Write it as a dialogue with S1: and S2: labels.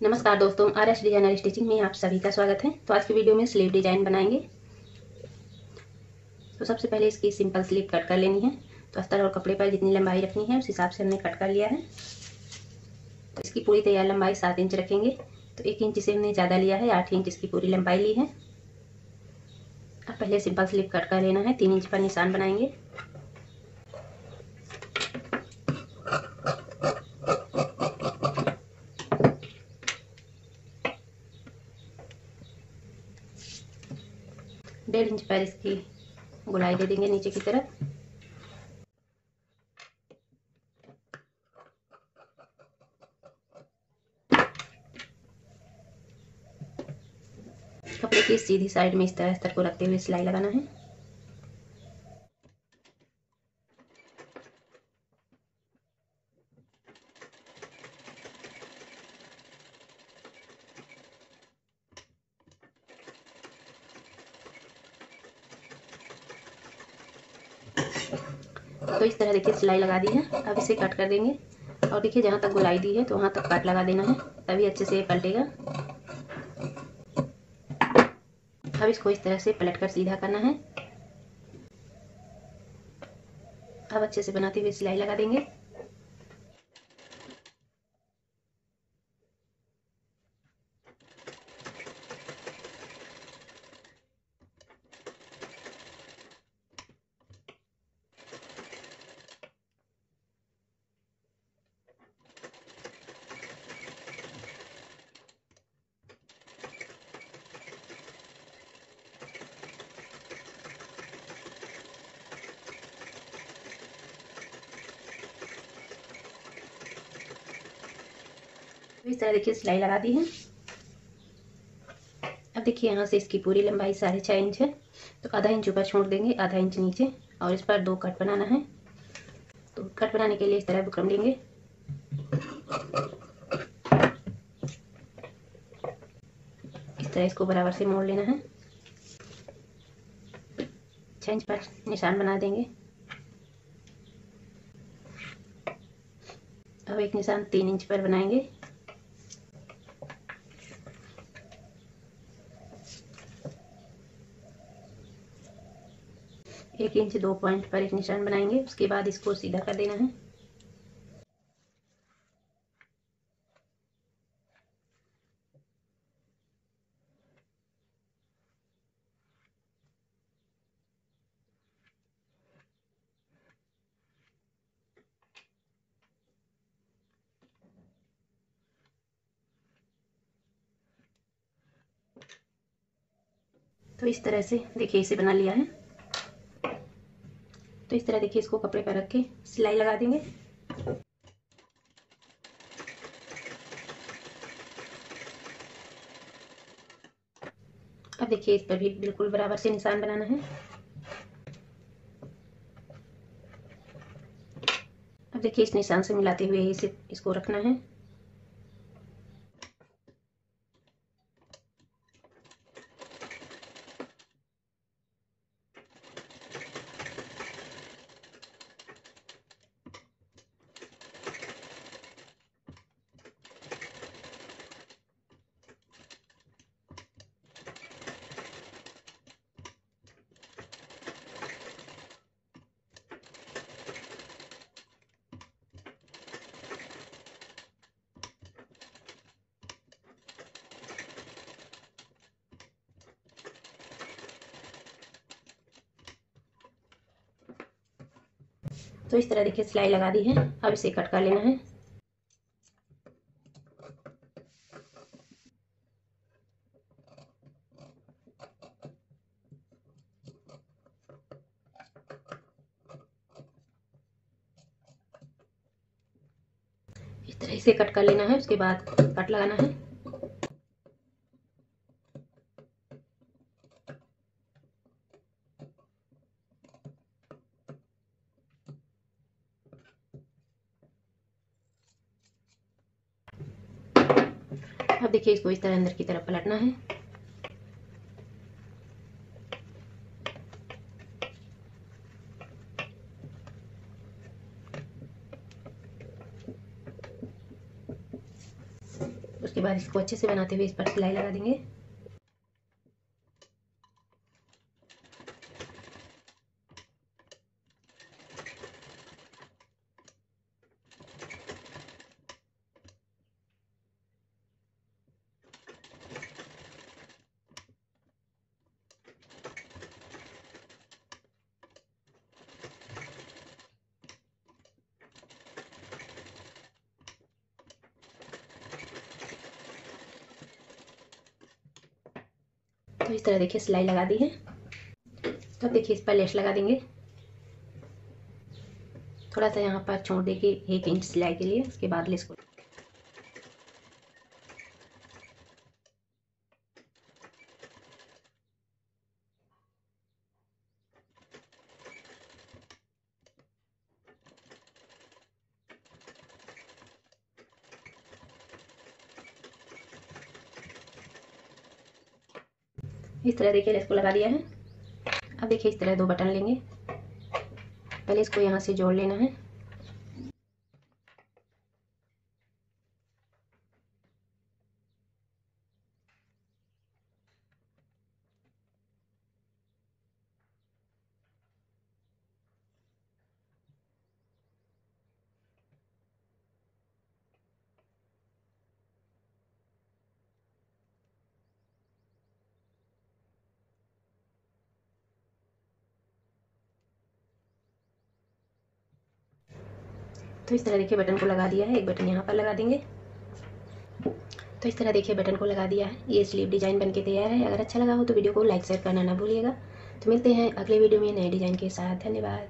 S1: नमस्कार दोस्तों R S designer stitching में आप सभी का स्वागत है। तो आज की वीडियो में स्लीव डिज़ाइन बनाएँगे। तो सबसे पहले इसकी सिंपल स्लीव कट कर लेनी है। तो अस्तर और कपड़े पर जितनी लंबाई रखनी है, उस हिसाब से हमने कट कर लिया है। तो इसकी पूरी तैयार लंबाई सात इंच रखेंगे। तो एक इंच से हमने ज़्यादा लिया है, आठ इंच इसकी पूरी लंबाई ली है। अब पहले सिंपल स्लीव कट कर लेना है, तीन इंच पर निशान बनाएँगे। इंच पर इसकी गुलाई दे देंगे नीचे की तरफ़। कपड़े की सीधी साइड में इस तरह स्तर को रखते हुए सिलाई लगाना है। तो इस तरह देखिए सिलाई लगा दी है। अब इसे कट कर देंगे। और देखिए, जहाँ तक गुलाई दी है तो वहाँ तक कट लगा देना है। तभी अच्छे से पलटेगा। अब इसको इस तरह से पलट कर सीधा करना है। अब अच्छे से बनाते हुए सिलाई लगा देंगे। इस तरह देखिए सिलाई लगा दी है। अब देखिए यहाँ से इसकी पूरी लंबाई साढ़े छः इंच है। तो आधा इंच ऊपर छोड़ देंगे, आधा इंच नीचे, और इस पर दो कट बनाना है। तो कट बनाने के लिए इस तरह बुकरम लेंगे। इस तरह इसको बराबर से मोड़ लेना है। छः इंच पर निशान बना देंगे। अब एक निशान तीन इंच पर बनाएँगे। एक इंच, दो पॉइंट पर एक निशान बनाएँगे। उसके बाद इसको सीधा कर देना है। तो इस तरह से, देखिए, इसे बना लिया है। तो इस तरह देखिए इसको कपड़े पर रख के सिलाई लगा देंगे। अब देखिए इस पर भी बिल्कुल बराबर से निशान बनाना है। अब देखिए इस निशान से मिलाते हुए इसे, इसको रखना है। तो इस तरह देखिए, सिलाई लगा दी है। अब इसे कट कर लेना है। इस तरह से कट कर लेना है, उसके बाद कट लगाना है। अब देखिए इसको इस तरह अंदर की तरफ़ पलटना है। उसके बाद इसको अच्छे से बनाते हुए इस पर सिलाई लगा देंगे। तो इस तरह देखिए सिलाई लगा दी है। तो देखिए इस पर लेस लगा देंगे। थोड़ा सा यहाँ पर छोड़ देंगे एक इंच सिलाई के लिए, उसके बाद लेस को इस तरह देखिए, इसको लगा दिया है। अब देखिए, इस तरह दो बटन लेंगे। पहले इसको यहाँ से जोड़ लेना है। तो इस तरह देखिए बटन को लगा दिया है, एक बटन यहाँ पर लगा देंगे। तो इस तरह देखिए बटन को लगा दिया है, ये स्लीव डिज़ाइन बनके तैयार है। अगर अच्छा लगा हो तो वीडियो को लाइक, शेयर करना ना भूलिएगा। तो मिलते हैं अगले वीडियो में नए डिज़ाइन के साथ। धन्यवाद।